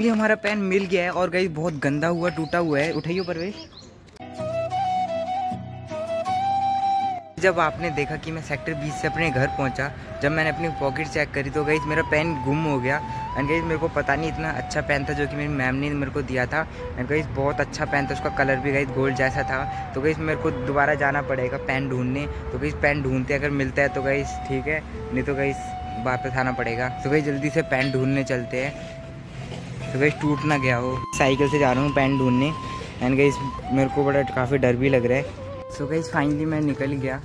Actually हमारा pen मिल गया है और गई बहुत गंदा हुआ, टूटा हुआ है। उठाइए परवेश। जब आपने देखा कि मैं सेक्टर 20 से अपने घर पहुँचा, जब मैंने अपनी पॉकेट चेक करी तो गई मेरा पेन गुम हो गया। एंड गई मेरे को पता नहीं इतना अच्छा पेन था जो कि मेरी मैम ने मेरे को दिया था। एंड गई बहुत अच्छा पेन था, उसका कलर भी गई गोल्ड जैसा था। तो गई मेरे को दोबारा जाना पड़ेगा पेन ढूँढने। तो गई पेन ढूंढते अगर मिलता है तो गई ठीक है। नहीं तो गई वापस आना पड़ेगा। तो गई जल्दी से पेन ढूँढने चलते हैं। तो गई टूट ना गया हो साइकिल से जा रहा हूँ पैंट ढूँढने। एंड गई मेरे को बड़ा काफ़ी डर भी लग रहा है। सो गई फाइनली मैं निकल गया।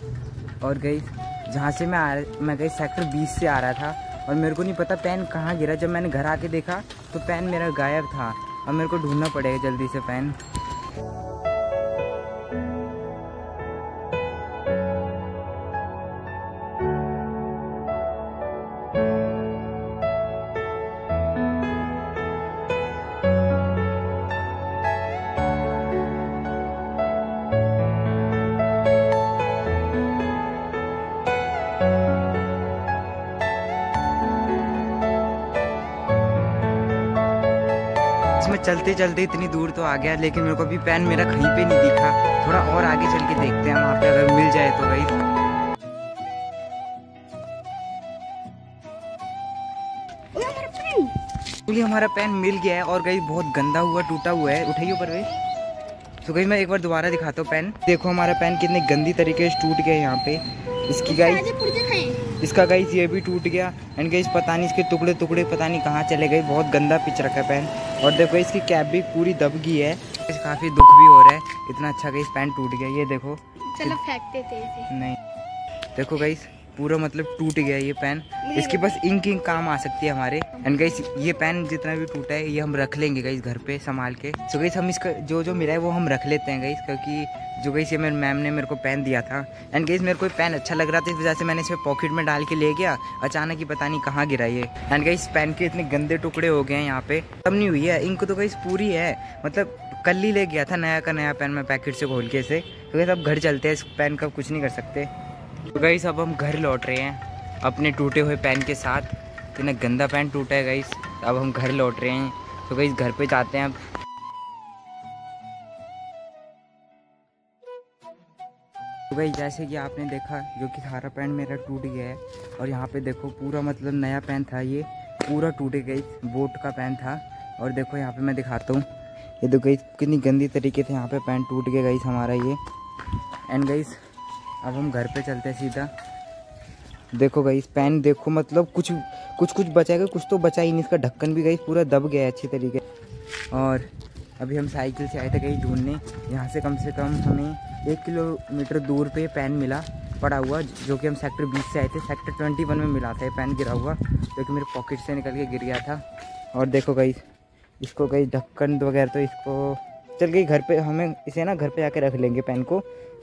और गई जहाँ से मैं आ मैं गई सेक्टर 20 से आ रहा था। और मेरे को नहीं पता पेन कहाँ गिरा। जब मैंने घर आके देखा तो पेन मेरा गायब था। और मेरे को ढूंढना पड़ेगा जल्दी से पेन इसमें चलते चलते इतनी दूर तो आ गया लेकिन मेरे को अभी पेन मेरा कहीं पे नहीं दिखा। थोड़ा और आगे चल के देखते हैं वहाँ पे अगर मिल जाए तो भाई। एक्चुअली हमारा पेन मिल गया है और गई बहुत गंदा हुआ टूटा हुआ है। उठाइए ऊपर परवेश तो गई मैं एक बार दोबारा दिखाता हूँ पेन। देखो हमारा पेन कितने गंदी तरीके से टूट गया यहाँ पे। इसकी गाइस इसका गाइस ये भी टूट गया। एंड गाइस पता नहीं इसके टुकड़े टुकड़े पता नहीं कहाँ चले गए। बहुत गंदा पिच रखा है पैंट और देखो इसकी कैप भी पूरी दब गई है। काफ़ी दुख भी हो रहा है। इतना अच्छा गाइस पेन टूट गया। ये देखो। चलो फेंकते थे नहीं। देखो गाइस पूरा मतलब टूट गया ये पेन। इसकी बस इंक इंक काम आ सकती है हमारे। एंड गाइस ये पेन जितना भी टूटा है, ये हम रख लेंगे गाइस घर पे संभाल के। सो गाइस हम इसका जो जो मिला है, वो हम रख लेते हैं गाइस क्योंकि जो गई ये मेरे मैम ने मेरे को पेन दिया था। एंड गई मेरे को पेन अच्छा लग रहा था, इस वजह से मैंने इसे पॉकेट में डाल के ले गया। अचानक ही पता नहीं कहाँ गिरा ये। एंड गई पेन के इतने गंदे टुकड़े हो गए हैं यहाँ पे। तब नहीं हुई है। इंक तो गई पूरी है। मतलब कल ही ले गया था नया का नया पेन मैं पैकेट से खोल के इसे। तो गई अब घर चलते हैं, इस पेन का कुछ नहीं कर सकते। तो गई अब हम घर लौट रहे हैं, अपने टूटे हुए पेन के साथ। इतना गंदा पेन टूटा है गई अब हम घर लौट रहे हैं। तो गई घर पे जाते हैं अब। तो गई जैसे कि आपने देखा, जो कि सारा पेन मेरा टूट गया है, और यहाँ पे देखो, पूरा मतलब नया पेन था ये, पूरा टूटे गई बोट का पेन था। और देखो, यहाँ पे मैं दिखाता हूँ। ये तो गई कितनी गंदी तरीके से यहाँ पे पेन टूट गया गई हमारा ये। एंड गई अब हम घर पे चलते हैं सीधा। देखो गई पेन देखो मतलब कुछ कुछ कुछ बचाएगा कुछ तो बचा ही नहीं, इसका ढक्कन भी गई पूरा दब गया अच्छी तरीके। और अभी हम साइकिल से आए थे कहीं ढूँढने, यहाँ से कम से कम हमें एक किलोमीटर दूर पे पेन मिला, पड़ा हुआ, जो कि हम सेक्टर 20 से आए थे सेक्टर 21 में मिला था ये पेन गिरा हुआ, जो कि मेरे पॉकेट से निकल के गिर गया था। और देखो गई इसको कहीं ढक्कन वगैरह तो इसको चल गई, घर पे हमें इसे ना घर पे जाके रख लेंगे पेन को,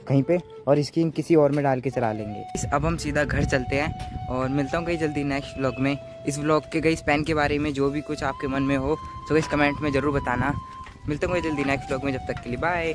कहीं पे, और इसकी किसी और में डाल के चला लेंगे। इस, अब हम सीधा घर चलते हैं, और मिलता हूँ कहीं जल्दी नेक्स्ट व्लॉग में। इस व्लॉग के गई इस पेन के बारे में जो भी कुछ आपके मन में हो तो इस कमेंट में ज़रूर बताना। मिलता हूँ कहीं जल्दी नेक्स्ट व्लॉग में, जब तक के लिए बाय